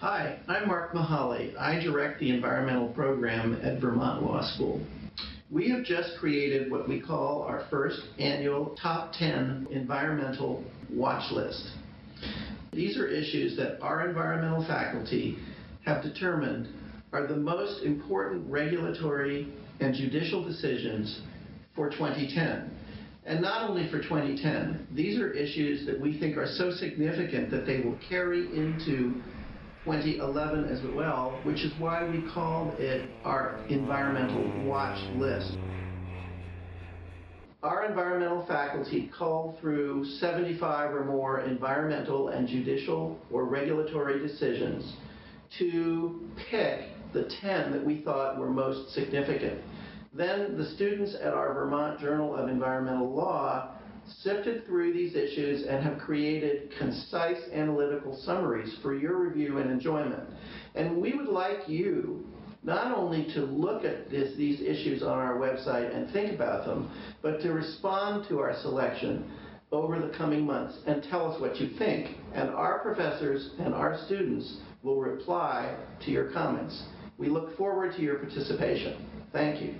Hi, I'm Marc Mihaly. I direct the environmental program at Vermont Law School. We have just created what we call our first annual Top 10 Environmental Watch List. These are issues that our environmental faculty have determined are the most important regulatory and judicial decisions for 2010. And not only for 2010, these are issues that we think are so significant that they will carry into 2011 as well, which is why we called it our environmental watch list. Our environmental faculty culled through 75 or more environmental and judicial or regulatory decisions to pick the 10 that we thought were most significant. Then the students at our Vermont Journal of Environmental Law sifted through these issues and have created concise analytical summaries for your review and enjoyment. And we would like you not only to look at this, these issues on our website and think about them, but to respond to our selection over the coming months and tell us what you think. And our professors and our students will reply to your comments. We look forward to your participation. Thank you.